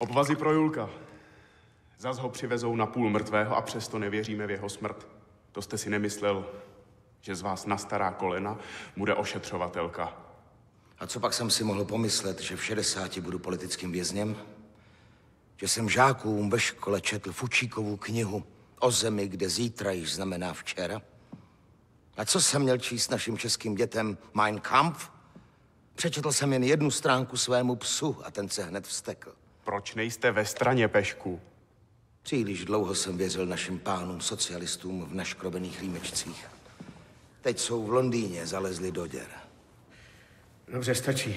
Obvazy pro Julka. Zas ho přivezou na půl mrtvého a přesto nevěříme v jeho smrt. To jste si nemyslel, že z vás na stará kolena bude ošetřovatelka. A co pak jsem si mohl pomyslet, že v 60 budu politickým vězněm? Že jsem žákům ve škole četl Fučíkovou knihu o zemi, kde zítra již znamená včera? A co jsem měl číst našim českým dětem Mein Kampf? Přečetl jsem jen jednu stránku svému psu a ten se hned vstekl. Proč nejste ve straně Pešku? Příliš dlouho jsem věřil našim pánům socialistům v naškrobených límečcích. Teď jsou v Londýně, zalezli do děr. Dobře, stačí.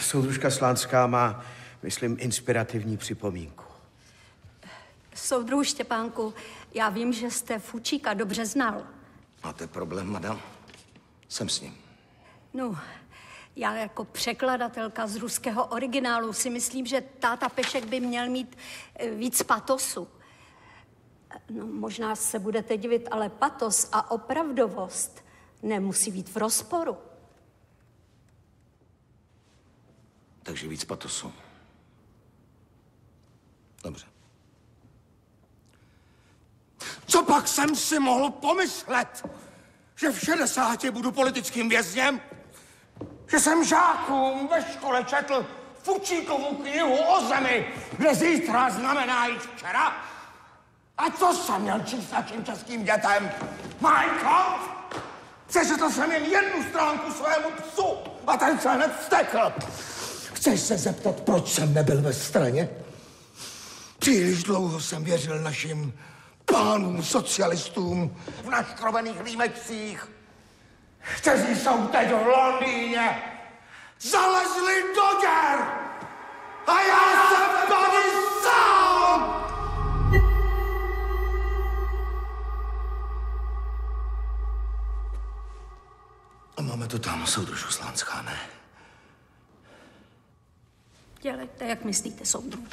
Soudružka Slánská má, myslím, inspirativní připomínku. Soudruhu Štěpánku, já vím, že jste Fučíka dobře znal. Máte problém, madam? Jsem s ním. No, já jako překladatelka z ruského originálu si myslím, že táta Pešek by měl mít eh, víc patosu. No, možná se budete divit, ale patos a opravdovost nemusí být v rozporu. Takže víc patosu. Dobře. Co pak jsem si mohl pomyslet? Že v 60 budu politickým vězněm? Že jsem žákům ve škole četl Fučíkovu knihu o zemi, kde zítra znamená již včera? A co jsem měl číst našim českým dětem? Mein Kampf? Přečetl jsem jen jednu stránku svému psu a ten se hned vstekl. Chceš se zeptat, proč jsem nebyl ve straně? Příliš dlouho jsem věřil našim pánům socialistům v naškrobených límečcích, kteří jsou teď v Londýně. Zalezli do děr! A já jsem tady sám! A máme to tam, soudružu Slánská, ne? Dělejte, jak myslíte, soudruhu.